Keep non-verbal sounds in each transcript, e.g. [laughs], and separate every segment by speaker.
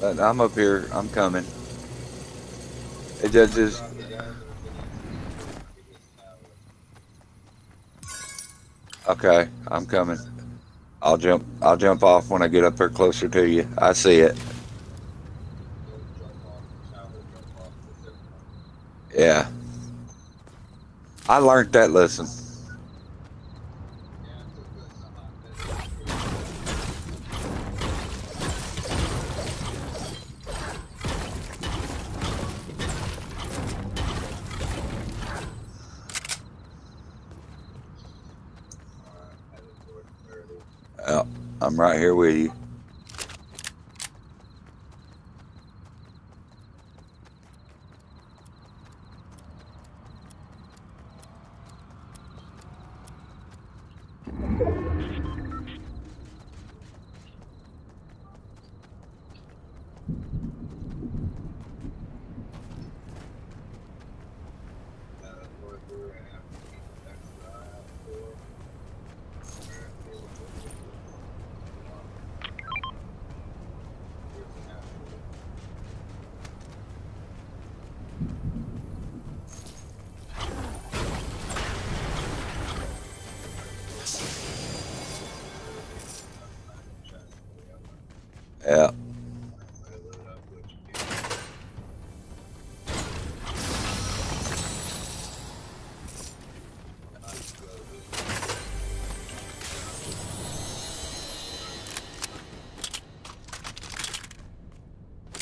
Speaker 1: But I'm up here. I'm coming. It just is. Okay, I'm coming. I'll jump. I'll jump off when I get up there closer to you. I see it. Yeah. I learned that lesson. Yeah, I'm right here with you. Yeah.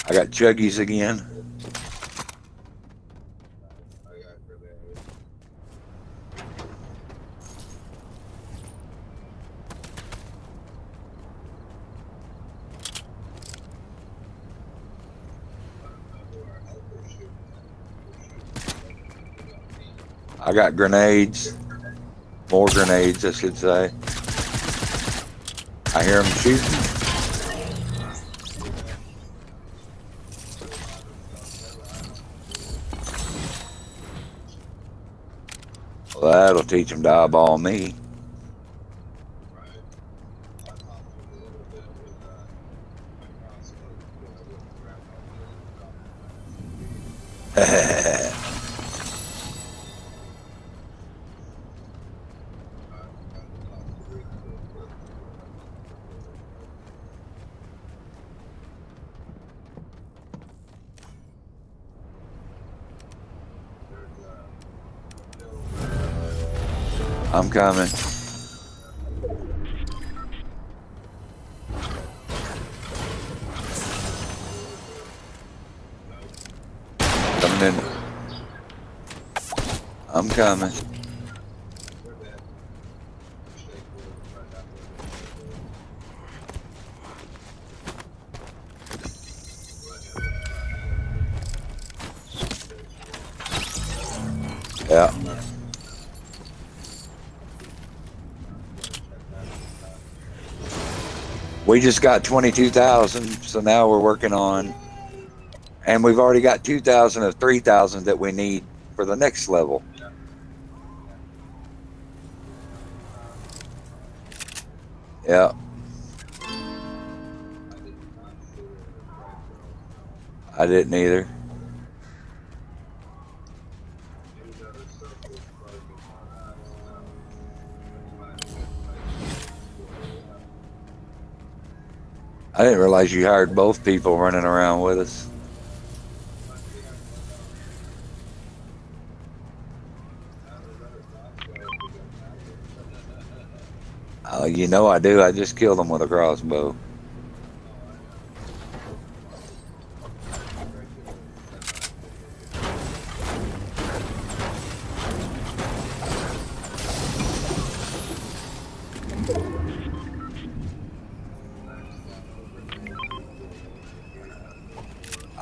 Speaker 1: I got juggies again. I got grenades. More grenades, I should say. I hear them shooting. Well, that'll teach them to eyeball me. I'm coming. Coming in. I'm coming. Yeah. We just got 22,000, so now we're working on, and we've already got 2,000 of 3,000 that we need for the next level. Yeah. I didn't either. I didn't realize you hired both people running around with us. Oh, you know I do. I just killed them with a crossbow.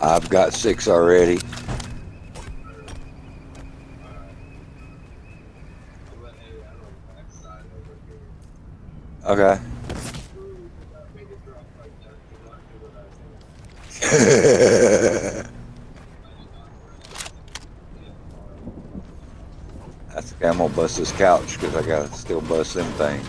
Speaker 1: I've got six already. Okay. [laughs] That's okay. I'm gonna bust this couch because I gotta still bust them things.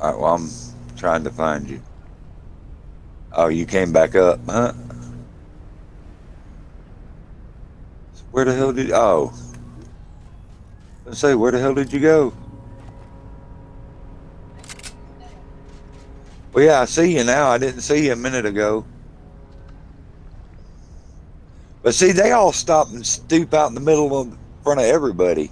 Speaker 1: All right, well, I'm trying to find you. Oh, you came back up, huh? Where the hell did? Oh, let's say, where the hell did you go? Well, yeah, I see you now. I didn't see you a minute ago. But see, they all stop and stoop out in the middle of in front of everybody.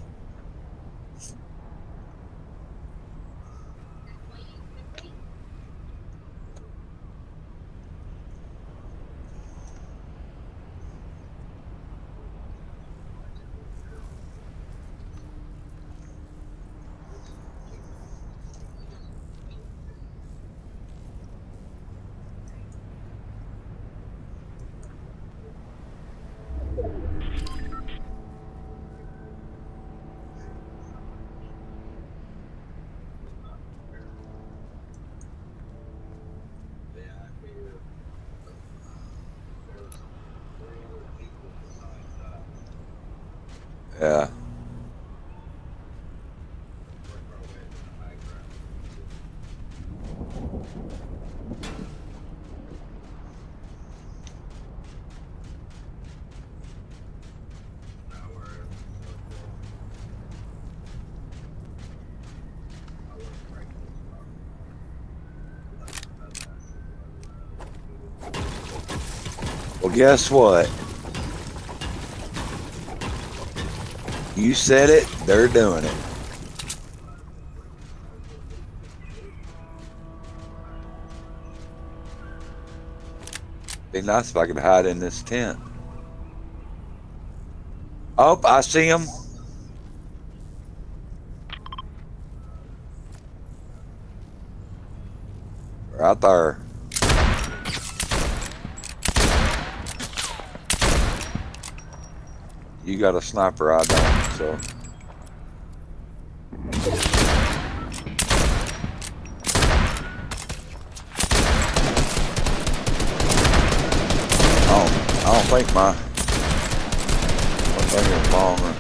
Speaker 1: Yeah. Well, guess what? You said it, they're doing it. Be nice if I could hide in this tent. Oh, I see him. Right there. You got a sniper, I don't, so. I don't, I don't think my, my thing is longer.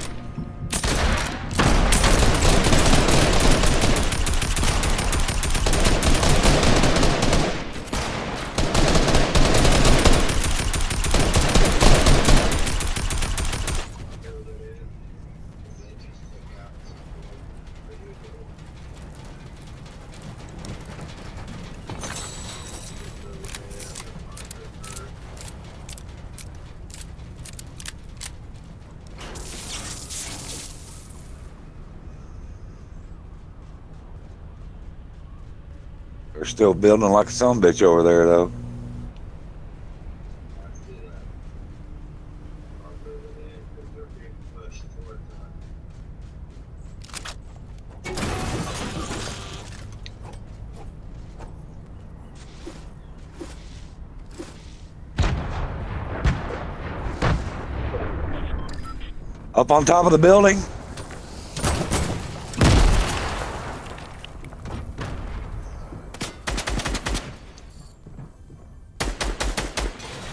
Speaker 1: They're still building like some bitch over there, though. Up on top of the building.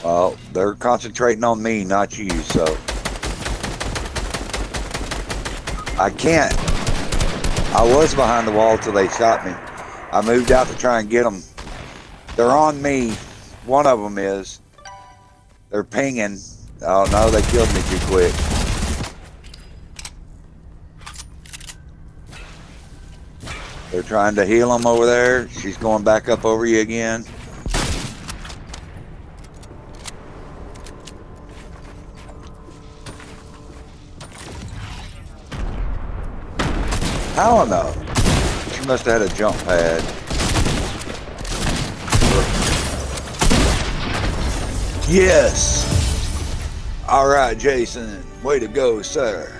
Speaker 1: Well, they're concentrating on me, not you, so. I can't. I was behind the wall till they shot me. I moved out to try and get them. They're on me. One of them is. They're pinging. Oh no, they killed me too quick. They're trying to heal them over there. She's going back up over you again. I don't know. She must have had a jump pad. Yes. All right, Jason. Way to go, sir.